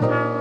Música